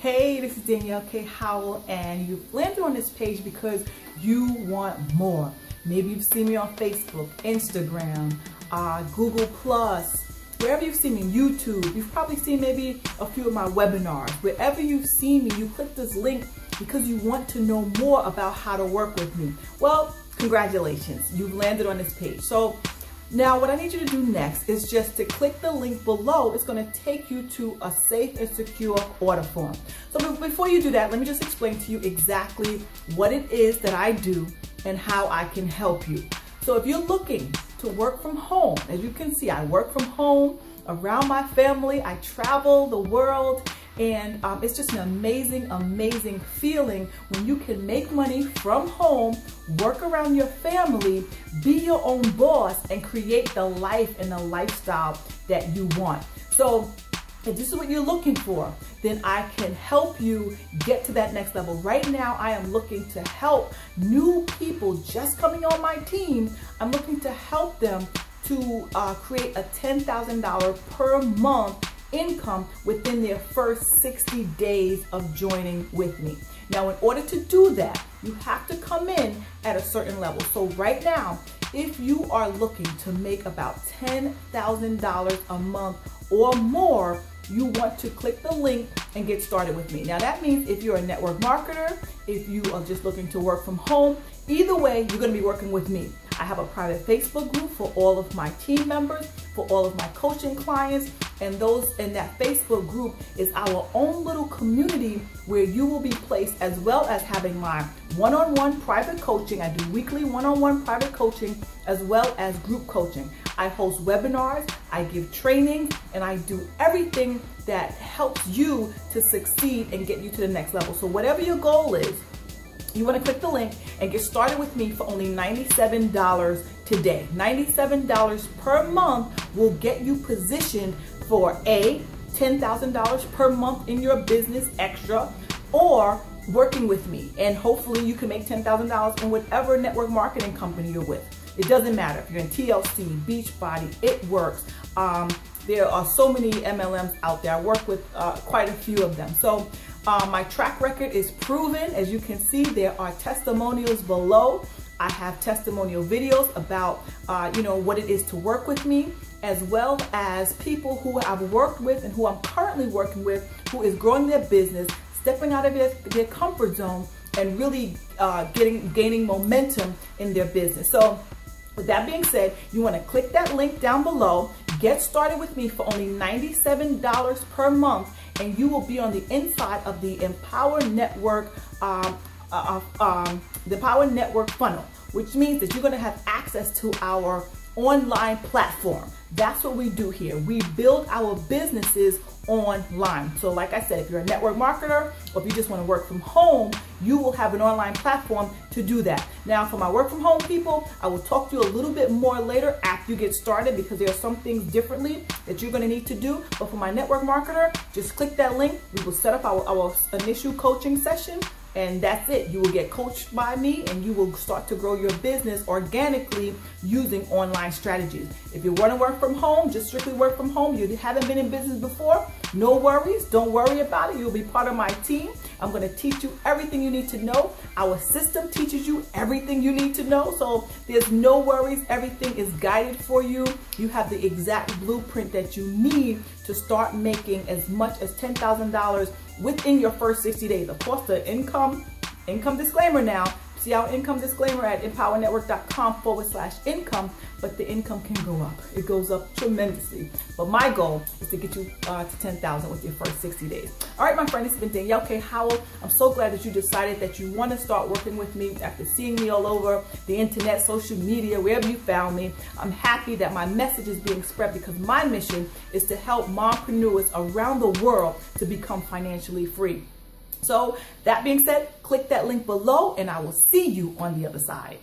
Hey, this is Danielle K. Howell, and you've landed on this page because you want more. Maybe you've seen me on Facebook, Instagram, uh, Google Plus, wherever you've seen me, YouTube. You've probably seen maybe a few of my webinars. Wherever you've seen me, you click this link because you want to know more about how to work with me. Well, congratulations, you've landed on this page. So now what I need you to do next is just to click the link below. It's gonna take you to a safe and secure order form. So before you do that, let me just explain to you exactly what it is that I do and how I can help you. So if you're looking to work from home, as you can see, I work from home around my family. I travel the world and um, it's just an amazing, amazing feeling when you can make money from home, work around your family, be your own boss, and create the life and the lifestyle that you want. So if this is what you're looking for, then I can help you get to that next level. Right now, I am looking to help new people just coming on my team. I'm looking to help them to uh, create a $10,000 per month income within their first 60 days of joining with me. Now, in order to do that, you have to come in at a certain level. So right now, if you are looking to make about $10,000 a month or more, you want to click the link and get started with me. Now that means if you're a network marketer, if you are just looking to work from home, either way, you're gonna be working with me. I have a private Facebook group for all of my team members, for all of my coaching clients, and those in that Facebook group is our own little community where you will be placed as well as having my one-on-one -on -one private coaching. I do weekly one-on-one -on -one private coaching as well as group coaching. I host webinars, I give training, and I do everything that helps you to succeed and get you to the next level. So whatever your goal is, you want to click the link and get started with me for only $97 today. $97 per month will get you positioned for A, $10,000 per month in your business extra, or working with me. And hopefully you can make $10,000 in whatever network marketing company you're with. It doesn't matter if you're in TLC, Beachbody, it works. Um, there are so many MLMs out there. I work with uh, quite a few of them. So uh, my track record is proven. As you can see, there are testimonials below. I have testimonial videos about, uh, you know, what it is to work with me, as well as people who I've worked with and who I'm currently working with, who is growing their business, stepping out of their, their comfort zone, and really uh, getting gaining momentum in their business. So with that being said, you want to click that link down below, get started with me for only $97 per month, and you will be on the inside of the Empower Network, um, uh, uh, um, the Power Network funnel, which means that you're going to have access to our online platform. That's what we do here. We build our businesses online. So like I said, if you're a network marketer or if you just want to work from home, you will have an online platform to do that. Now for my work from home people, I will talk to you a little bit more later after you get started because there are some things differently that you're going to need to do. But for my network marketer, just click that link. We will set up our, our initial coaching session and that's it. You will get coached by me and you will start to grow your business organically using online strategies. If you want to work from home, just strictly work from home, you haven't been in business before, no worries. Don't worry about it. You'll be part of my team. I'm going to teach you everything you need to know. Our system teaches you everything you need to know. So there's no worries. Everything is guided for you. You have the exact blueprint that you need to start making as much as $10,000 within your first 60 days. Of course, the income, income disclaimer now, See our income disclaimer at empowernetwork.com forward slash income, but the income can go up. It goes up tremendously. But my goal is to get you uh, to 10,000 with your first 60 days. All right, my friend, this has been Danielle K. Howell. I'm so glad that you decided that you want to start working with me after seeing me all over the internet, social media, wherever you found me. I'm happy that my message is being spread because my mission is to help mompreneurs around the world to become financially free. So that being said, click that link below and I will see you on the other side.